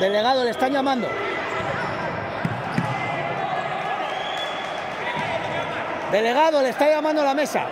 Delegado, le están llamando. Delegado, le está llamando a la mesa.